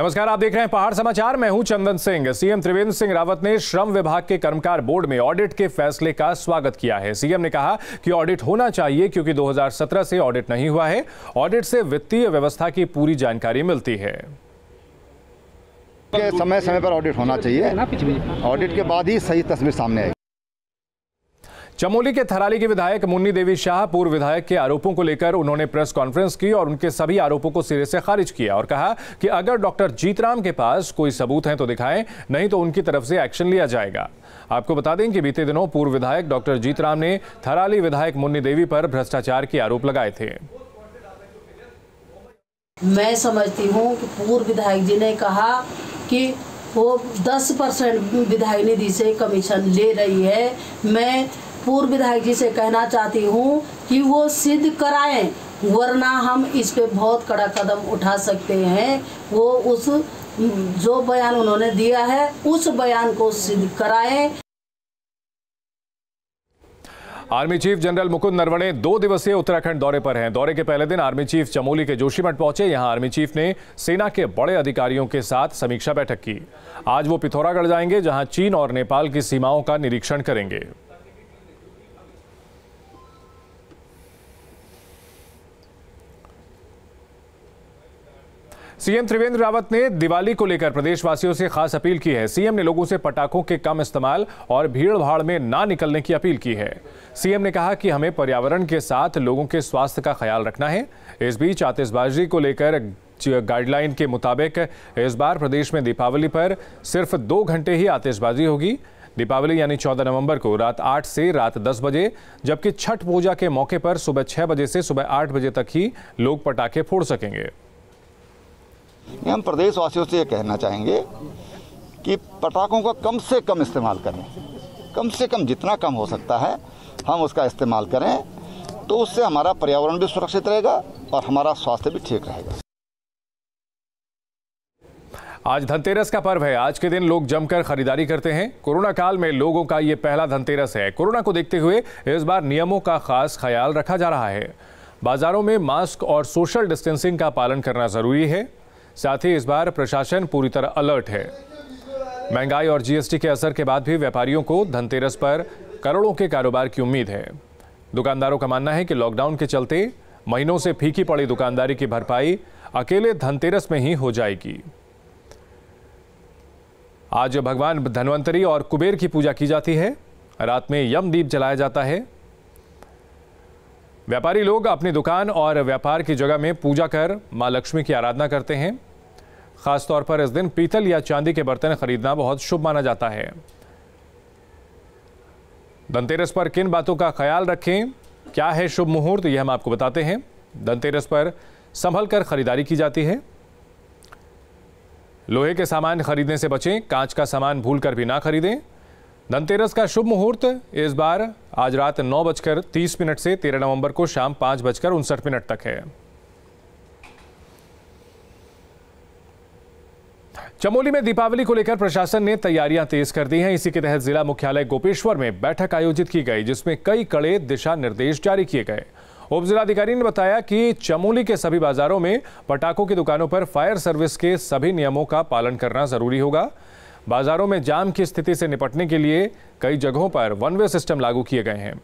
नमस्कार आप देख रहे हैं पहाड़ समाचार। मैं हूँ चंदन सिंह। सीएम त्रिवेंद्र सिंह रावत ने श्रम विभाग के कर्मकार बोर्ड में ऑडिट के फैसले का स्वागत किया है। सीएम ने कहा कि ऑडिट होना चाहिए क्योंकि 2017 से ऑडिट नहीं हुआ है। ऑडिट से वित्तीय व्यवस्था की पूरी जानकारी मिलती है। के समय समय पर ऑडिट होना चाहिए। ऑडिट के बाद ही सही तस्वीर सामने आएगी। चमोली के थराली के विधायक मुन्नी देवी शाह पूर्व विधायक के आरोपों को लेकर उन्होंने प्रेस कॉन्फ्रेंस की और उनके सभी आरोपों को सिरे से खारिज किया और कहा कि अगर डॉक्टर जीतराम के पास कोई सबूत है तो दिखाएँ, नहीं तो उनकी तरफ़ से एक्शन लिया जाएगा। आपको बता दें कि बीते दिनों पूर्व विधायक डॉक्टर जीतराम ने थराली विधायक मुन्नी देवी पर भ्रष्टाचार के आरोप लगाए थे। मैं समझती हूँ कि पूर्व विधायक जी ने कहा कि वो 10 परसेंट विधायक निधि से कमीशन ले रही है। मैं पूर्व विधायक जी से कहना चाहती हूँ कि वो सिद्ध कराएँ, वरना हम इस पे बहुत कड़ा कदम उठा सकते हैं। वो उस, जो बयान उन्होंने दिया है, उस बयान को सिद्ध कराएँ। Army chief general Mukund Naravane दो दिवसीय उत्तराखंड दौरे पर हैं। दौरे के पहले दिन आर्मी चीफ चमोली के जोशीमठ पहुँचे। यहाँ आर्मी चीफ ने सेना के बड़े अधिकारियों के साथ समीक्षा बैठक की। आज वो पिथौरागढ़ जाएँगे, जहाँ चीन और नेपाल की सीमाओं का निरीक्षण करेंगे। सीएम त्रिवेंद्र रावत ने दिवाली को लेकर प्रदेशवासियों से खास अपील की है। सीएम ने लोगों से पटाखों के कम इस्तेमाल और भीड़ भाड़ में ना निकलने की अपील की है। सीएम ने कहा कि हमें पर्यावरण के साथ लोगों के स्वास्थ्य का ख्याल रखना है। इस बीच आतिशबाजी को लेकर गाइडलाइन के मुताबिक इस बार प्रदेश में दीपावली पर सिर्फ़ दो घंटे ही आतिशबाजी होगी। दीपावली यानी 14 नवंबर को रात 8 से रात 10 बजे, जबकि छठ पूजा के मौके पर सुबह 6 बजे से सुबह 8 बजे तक ही लोग पटाखे फोड़ सकेंगे। हम प्रदेशवासियों से ये कहना चाहेंगे कि पटाखों का कम से कम इस्तेमाल करें। कम से कम जितना कम हो सकता है, हम उसका इस्तेमाल करें तो उससे हमारा पर्यावरण भी सुरक्षित रहेगा और हमारा स्वास्थ्य भी ठीक रहेगा। आज धनतेरस का पर्व है। आज के दिन लोग जमकर खरीदारी करते हैं। कोरोना काल में लोगों का ये पहला धनतेरस है। कोरोना को देखते हुए इस बार नियमों का खास ख्याल रखा जा रहा है। बाजारों में मास्क और सोशल डिस्टेंसिंग का पालन करना ज़रूरी है। साथ ही इस बार प्रशासन पूरी तरह अलर्ट है। महँगाई और जीएसटी के असर के बाद भी व्यापारियों को धनतेरस पर करोड़ों के कारोबार की उम्मीद है। दुकानदारों का मानना है कि लॉकडाउन के चलते महीनों से फीकी पड़ी दुकानदारी की भरपाई अकेले धनतेरस में ही हो जाएगी। आज भगवान धन्वंतरी और कुबेर की पूजा की जाती है। रात में यम दीप जलाया जाता है। व्यापारी लोग अपनी दुकान और व्यापार की जगह में पूजा कर माँ लक्ष्मी की आराधना करते हैं। खासतौर पर इस दिन पीतल या चांदी के बर्तन खरीदना बहुत शुभ माना जाता है। धनतेरस पर किन बातों का ख्याल रखें? क्या है शुभ मुहूर्त? यह हम आपको बताते हैं। धनतेरस पर संभल कर खरीदारी की जाती है। लोहे के सामान खरीदने से बचें, कांच का सामान भूल कर भी ना खरीदें। धनतेरस का शुभ मुहूर्त, इस बार आज रात नौ बजकर तीस मिनट से तेरह नवंबर को शाम पाँच बजकर उनसठ मिनट तक है। चमोली में दीपावली को लेकर प्रशासन ने तैयारियाँ तेज कर दी हैं। इसी के तहत जिला मुख्यालय गोपेश्वर में बैठक आयोजित की गई, जिसमें कई कड़े दिशा निर्देश जारी किए गए। उप जिलाधिकारी ने बताया कि चमोली के सभी बाजारों में पटाखों की दुकानों पर फायर सर्विस के सभी नियमों का पालन करना ज़रूरी होगा। बाजारों में जाम की स्थिति से निपटने के लिए कई जगहों पर वन वे सिस्टम लागू किए गए हैं।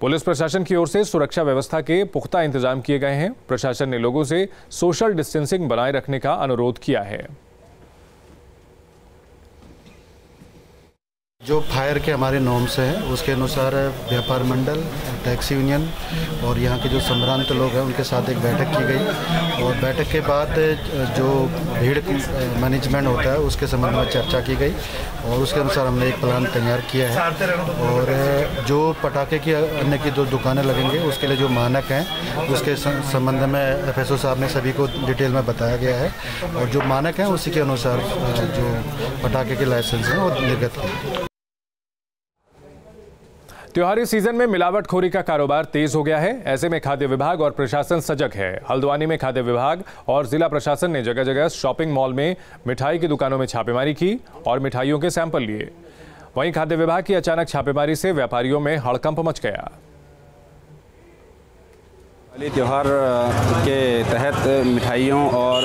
पुलिस प्रशासन की ओर से सुरक्षा व्यवस्था के पुख्ता इंतज़ाम किए गए हैं। प्रशासन ने लोगों से सोशल डिस्टेंसिंग बनाए रखने का अनुरोध किया है। जो फायर के हमारे नॉर्म्स हैं, उसके अनुसार व्यापार मंडल टैक्सी यूनियन और यहाँ के जो संभ्रांत लोग हैं, उनके साथ एक बैठक की गई। और बैठक के बाद, जो भीड़ मैनेजमेंट होता है, उसके संबंध में चर्चा की गई और उसके अनुसार हमने एक प्लान तैयार किया है। और जो पटाखे की, अन्य की जो दुकानें लगेंगे, उसके लिए जो मानक हैं, उसके संबंध में एफ़ साहब ने सभी को डिटेल में बताया गया है। और जो मानक हैं, उसी के अनुसार, जो पटाखे के लाइसेंस हैं, वो निर्गत किए त्योहारी सीज़न में मिलावटखोरी का कारोबार तेज हो गया है। ऐसे में खाद्य विभाग और प्रशासन सजग है। हल्द्वानी में खाद्य विभाग और जिला प्रशासन ने जगह जगह शॉपिंग मॉल में मिठाई की दुकानों में छापेमारी की और मिठाइयों के सैंपल लिए। वहीं खाद्य विभाग की अचानक छापेमारी से व्यापारियों में हड़कंप मच गया। त्योहार के तहत मिठाइयों और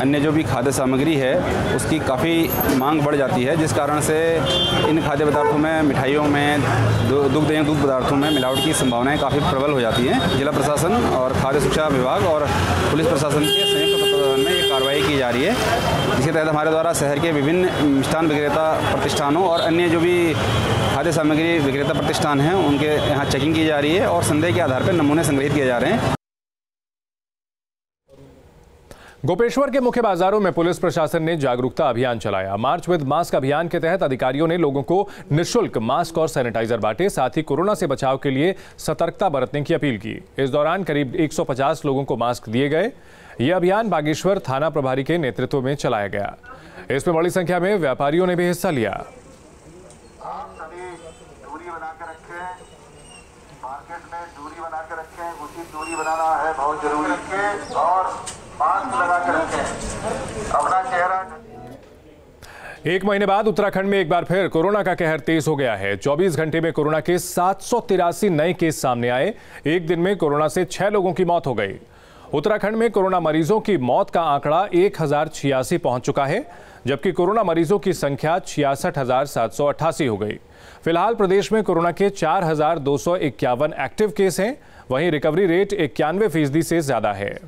अन्य जो भी खाद्य सामग्री है, उसकी काफ़ी मांग बढ़ जाती है, जिस कारण से इन खाद्य पदार्थों में, मिठाइयों में दुग्ध एवं दूध पदार्थों में मिलावट की संभावनाएँ काफ़ी प्रबल हो जाती हैं। जिला प्रशासन और खाद्य शिक्षा विभाग और पुलिस प्रशासन के संयुक्त में ये कार्रवाई की जा रही है। इसके तहत हमारे द्वारा शहर के विभिन्न मिष्ठान विक्रेता प्रतिष्ठानों और अन्य जो भी खाद्य सामग्री विक्रेता प्रतिष्ठान हैं, उनके यहाँ चेकिंग की जा रही है और संदेह के आधार पर नमूने संग्रहित किए जा रहे हैं। गोपेश्वर के मुख्य बाजारों में पुलिस प्रशासन ने जागरूकता अभियान चलाया। मार्च विद मास्क अभियान के तहत अधिकारियों ने लोगों को निशुल्क मास्क और सैनिटाइजर बांटे, साथ ही कोरोना से बचाव के लिए सतर्कता बरतने की अपील की। इस दौरान करीब 150 लोगों को मास्क दिए गए। यह अभियान बागेश्वर थाना प्रभारी के नेतृत्व में चलाया गया। इसमें बड़ी संख्या में व्यापारियों ने भी हिस्सा लिया। मार्केट में दूरी बना के रखें। दूरी बनाना है, बहुत ज़रूरी। और एक महीने बाद उत्तराखंड में एक बार फिर कोरोना का कहर तेज हो गया है। 24 घंटे में कोरोना के सात सौ तिरासी नए केस सामने आए। एक दिन में कोरोना से छह लोगों की मौत हो गई। उत्तराखंड में कोरोना मरीजों की मौत का आंकड़ा एक हज़ार छियासी पहुँच चुका है, जबकि कोरोना मरीजों की संख्या छियासठ हो गई। फ़िलहाल प्रदेश में कोरोना के चार हज़ार दो सौ इक्यावन एक्टिव केस हैं। वहीं रिकवरी रेट इक्यानवे फ़ीसदी से ज़्यादा है।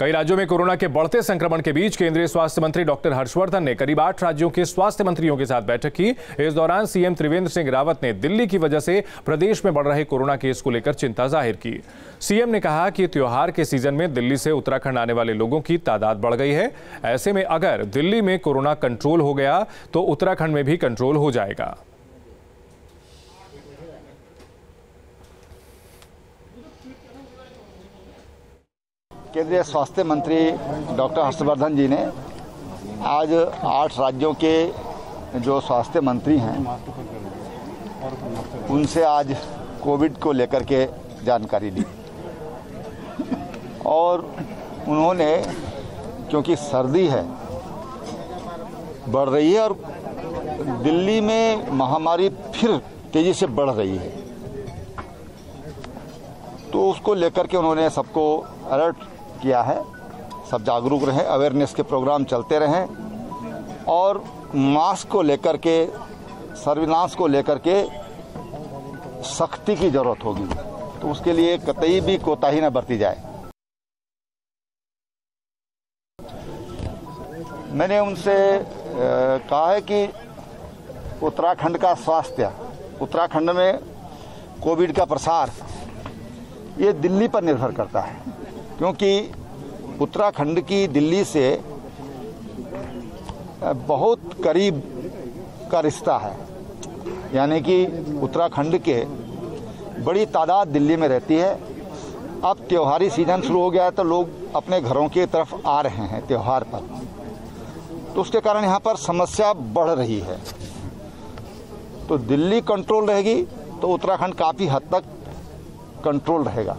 कई राज्यों में कोरोना के बढ़ते संक्रमण के बीच केंद्रीय स्वास्थ्य मंत्री डॉक्टर हर्षवर्धन ने करीब आठ राज्यों के स्वास्थ्य मंत्रियों के साथ बैठक की। इस दौरान सीएम त्रिवेंद्र सिंह रावत ने दिल्ली की वजह से प्रदेश में बढ़ रहे कोरोना केस को लेकर चिंता ज़ाहिर की। सीएम ने कहा कि त्योहार के सीज़न में दिल्ली से उत्तराखंड आने वाले लोगों की तादाद बढ़ गई है। ऐसे में अगर दिल्ली में कोरोना कंट्रोल हो गया तो उत्तराखंड में भी कंट्रोल हो जाएगा। केंद्रीय स्वास्थ्य मंत्री डॉक्टर हर्षवर्धन जी ने आज आठ राज्यों के जो स्वास्थ्य मंत्री हैं, उनसे आज कोविड को लेकर के जानकारी ली। और उन्होंने, क्योंकि सर्दी है, बढ़ रही है और दिल्ली में महामारी फिर तेज़ी से बढ़ रही है। तो उसको लेकर के उन्होंने सबको अलर्ट किया है। सब जागरूक रहें अवेयरनेस के प्रोग्राम चलते रहें और मास्क को लेकर के सर्विलांस को लेकर के सख्ती की ज़रूरत होगी। तो उसके लिए कतई भी कोताही न बरती जाए। मैंने उनसे कहा है कि उत्तराखंड का स्वास्थ्य, उत्तराखंड में कोविड का प्रसार ये दिल्ली पर निर्भर करता है। क्योंकि उत्तराखंड की दिल्ली से बहुत करीब का रिश्ता है। यानी कि उत्तराखंड के बड़ी तादाद दिल्ली में रहती है। अब त्योहारी सीज़न शुरू हो गया है तो लोग अपने घरों की तरफ़ आ रहे हैं त्यौहार पर। तो उसके कारण यहाँ पर समस्या बढ़ रही है। तो दिल्ली कंट्रोल रहेगी तो उत्तराखंड काफ़ी हद तक कंट्रोल रहेगा।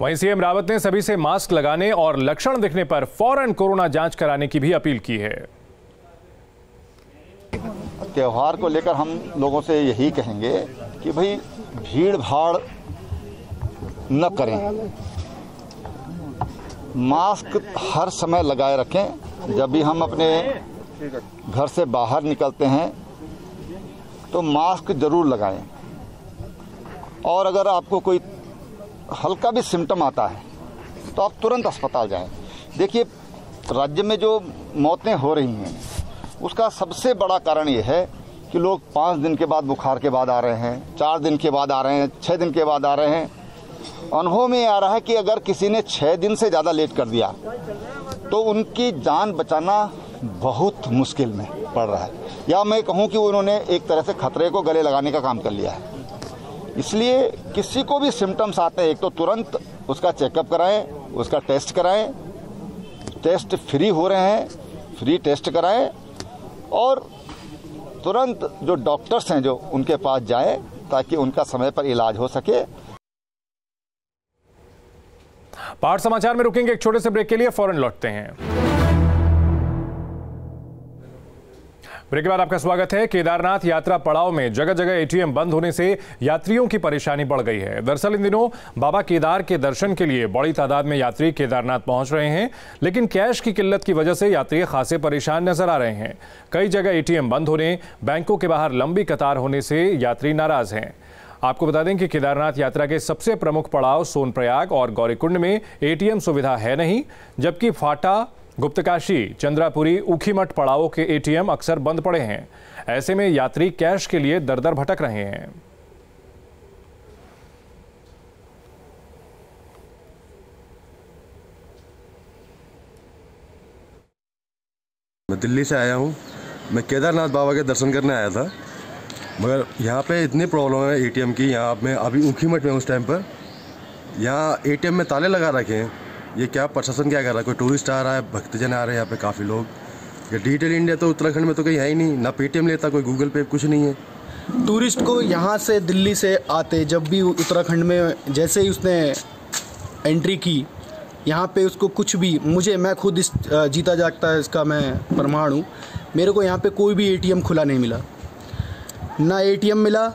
वहीं सीएम रावत ने सभी से मास्क लगाने और लक्षण दिखने पर फ़ौरन कोरोना जाँच कराने की भी अपील की है। त्यौहार को लेकर हम लोगों से यही कहेंगे कि भाई भीड़ भाड़ न करें। मास्क हर समय लगाए रखें। जब भी हम अपने घर से बाहर निकलते हैं तो मास्क ज़रूर लगाएँ। और अगर आपको कोई हल्का भी सिम्टम आता है तो आप तुरंत अस्पताल जाएँ। देखिए, राज्य में जो मौतें हो रही हैं, उसका सबसे बड़ा कारण ये है कि लोग पाँच दिन के बाद बुखार के बाद आ रहे हैं, चार दिन के बाद आ रहे हैं छः दिन के बाद आ रहे हैं। अनुभव में आ रहा है कि अगर किसी ने छः दिन से ज़्यादा लेट कर दिया तो उनकी जान बचाना बहुत मुश्किल में पड़ रहा है। या मैं कहूँ कि उन्होंने एक तरह से खतरे को गले लगाने का काम कर लिया है। इसलिए किसी को भी सिम्टम्स आते हैं, एक तो तुरंत उसका चेकअप कराएँ, उसका टेस्ट कराएँ टेस्ट फ्री हो रहे हैं फ्री टेस्ट कराएँ, और तुरंत जो डॉक्टर्स हैं जो उनके पास जाएँ ताकि उनका समय पर इलाज हो सके। पाठ समाचार में रुकेंगे, एक छोटे से ब्रेक के लिए, फ़ौरन लौटते हैं। ब्रेक के बाद आपका स्वागत है। केदारनाथ यात्रा पड़ाव में जगह जगह एटीएम बंद होने से यात्रियों की परेशानी बढ़ गई है। दरअसल इन दिनों बाबा केदार के दर्शन के लिए बड़ी तादाद में यात्री केदारनाथ पहुँच रहे हैं, लेकिन कैश की किल्लत की वजह से यात्री खासे परेशान नज़र आ रहे हैं। कई जगह एटीएम बंद होने, बैंकों के बाहर लंबी कतार होने से यात्री नाराज़ हैं। आपको बता दें कि केदारनाथ यात्रा के सबसे प्रमुख पड़ाव सोनप्रयाग और गौरीकुंड में एटीएम सुविधा है नहीं, जबकि फाटा गुप्तकाशी चंद्रापुरी, उखीमठ पड़ावों के एटीएम अक्सर बंद पड़े हैं। ऐसे में यात्री कैश के लिए दर दर भटक रहे हैं। मैं दिल्ली से आया हूँ। मैं केदारनाथ बाबा के दर्शन करने आया था। मगर यहाँ पे इतनी प्रॉब्लम है एटीएम की। यहाँ मैं अभी ऊखीमठ में उस टाइम पर। यहाँ एटीएम में ताले लगा रखे हैं। ये क्या प्रशासन क्या कर रहा है? कोई टूरिस्ट आ रहा है, भक्तजन आ रहे हैं यहाँ पे, काफ़ी लोग। ये डिजिटल इंडिया तो उत्तराखंड में तो कहीं है ही नहीं, ना पेटीएम लेता, कोई गूगल पे कुछ नहीं है। टूरिस्ट को यहाँ से दिल्ली से आते, जब भी उत्तराखंड में जैसे ही उसने एंट्री की, यहाँ पे उसको कुछ भी, मुझे, मैं खुद इस जीता जागता है, इसका मैं प्रमाण हूँ। मेरे को यहाँ पे कोई भी एटीएम खुला नहीं मिला। ना एटीएम मिला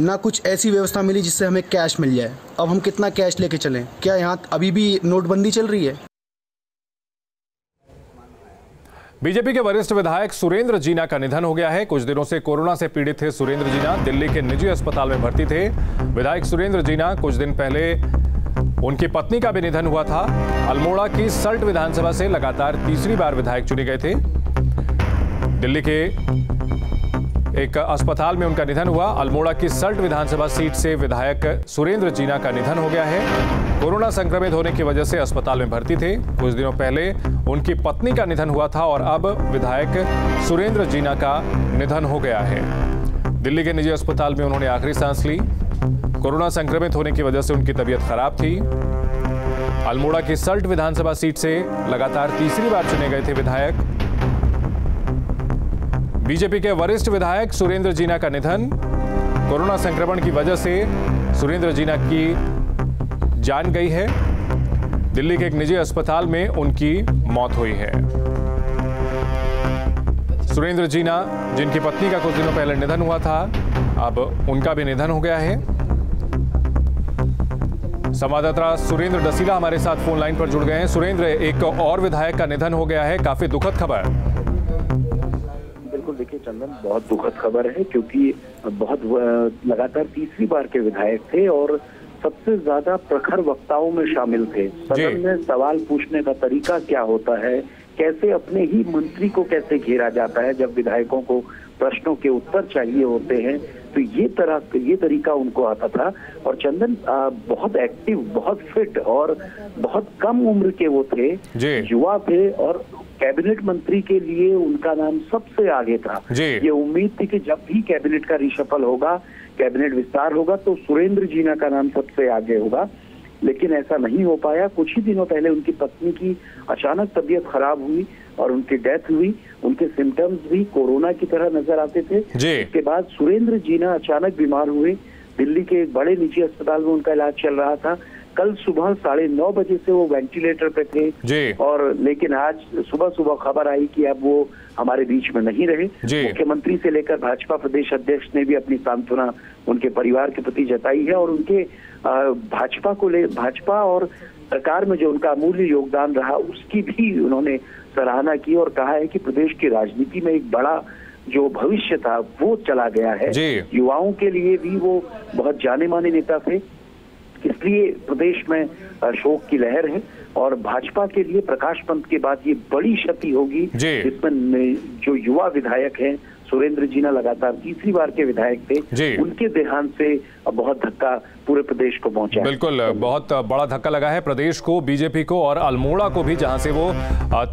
ना कुछ ऐसी व्यवस्था मिली जिससे हमें कैश मिल जाए। अब हम कितना कैश लेके चलें? क्या यहाँ अभी भी नोटबंदी चल रही है? बीजेपी के वरिष्ठ विधायक सुरेंद्र जीना का निधन हो गया है। कुछ दिनों से कोरोना से पीड़ित थे सुरेंद्र जीना। दिल्ली के निजी अस्पताल में भर्ती थे। विधायक सुरेंद्र जीना कुछ दिन पहले उनकी पत्नी का भी निधन हुआ था। अल्मोड़ा की सल्ट विधानसभा से लगातार तीसरी बार विधायक चुने गए थे। दिल्ली के एक अस्पताल में उनका निधन हुआ। अल्मोड़ा की सल्ट विधानसभा सीट से विधायक सुरेंद्र जीना का निधन हो गया है। कोरोना संक्रमित होने की वजह से अस्पताल में भर्ती थे। कुछ दिनों पहले उनकी पत्नी का निधन हुआ था और अब विधायक सुरेंद्र जीना का निधन हो गया है। दिल्ली के निजी अस्पताल में उन्होंने आखिरी सांस ली। कोरोना संक्रमित होने की वजह से उनकी तबीयत खराब थी। अल्मोड़ा की सल्ट विधानसभा सीट से लगातार तीसरी बार चुने गए थे विधायक। बीजेपी के वरिष्ठ विधायक सुरेंद्र जीना का निधन। कोरोना संक्रमण की वजह से सुरेंद्र जीना की जान गई है। दिल्ली के एक निजी अस्पताल में उनकी मौत हुई है। सुरेंद्र जीना, जिनकी पत्नी का कुछ दिनों पहले निधन हुआ था, अब उनका भी निधन हो गया है। संवाददाता सुरेंद्र डसीला हमारे साथ फ़ोन लाइन पर जुड़ गए हैं। सुरेंद्र, एक और विधायक का निधन हो गया है। काफ़ी दुखद खबर। देखिए चंदन बहुत दुखद खबर है क्योंकि बहुत लगातार तीसरी बार के विधायक थे और सबसे ज़्यादा प्रखर वक्ताओं में शामिल थे। सदन में सवाल पूछने का तरीका क्या होता है? कैसे अपने ही मंत्री को कैसे घेरा जाता है जब विधायकों को प्रश्नों के उत्तर चाहिए होते हैं? तो ये तरह ये तरीका उनको आता था और चंदन आ, बहुत एक्टिव बहुत फिट और बहुत कम उम्र के वो थे युवा थे और कैबिनेट मंत्री के लिए उनका नाम सबसे आगे था। ये उम्मीद थी कि जब भी कैबिनेट का रिशफल होगा कैबिनेट विस्तार होगा तो सुरेंद्र जीना का नाम सबसे आगे होगा। लेकिन ऐसा नहीं हो पाया। कुछ ही दिनों पहले उनकी पत्नी की अचानक तबीयत खराब हुई और उनकी डेथ हुई। उनके सिम्टम्स भी कोरोना की तरह नज़र आते थे। इसके बाद सुरेंद्र जीना अचानक बीमार हुए। दिल्ली के एक बड़े निजी अस्पताल में उनका इलाज चल रहा था। कल सुबह साढ़े नौ बजे से वो वेंटिलेटर पे थे। और लेकिन आज सुबह सुबह खबर आई कि अब वो हमारे बीच में नहीं रहे। मुख्यमंत्री से लेकर भाजपा प्रदेश अध्यक्ष ने भी अपनी सांत्वना उनके परिवार के प्रति जताई है और उनके भाजपा को ले भाजपा और सरकार में जो उनका अमूल्य योगदान रहा उसकी भी उन्होंने सराहना की और कहा है कि प्रदेश की राजनीति में एक बड़ा जो भविष्य था वो चला गया है। युवाओं के लिए भी वो बहुत जाने माने नेता थे। इसलिए प्रदेश में शोक की लहर है और भाजपा के लिए प्रकाश पंत के बाद ये बड़ी क्षति होगी जिसमें जो युवा विधायक हैं सुरेंद्र जीना लगातार तीसरी बार के विधायक थे उनके देहांत से बहुत धक्का पूरे प्रदेश को पहुँचा बिल्कुल बहुत बड़ा धक्का लगा है प्रदेश को बीजेपी को और अल्मोड़ा को भी जहाँ से वो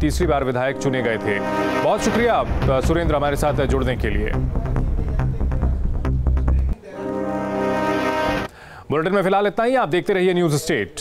तीसरी बार विधायक चुने गए थे। बहुत शुक्रिया सुरेंद्र हमारे साथ जुड़ने के लिए। बुलेटिन में फ़िलहाल इतना ही आप देखते रहिए न्यूज़ स्टेट।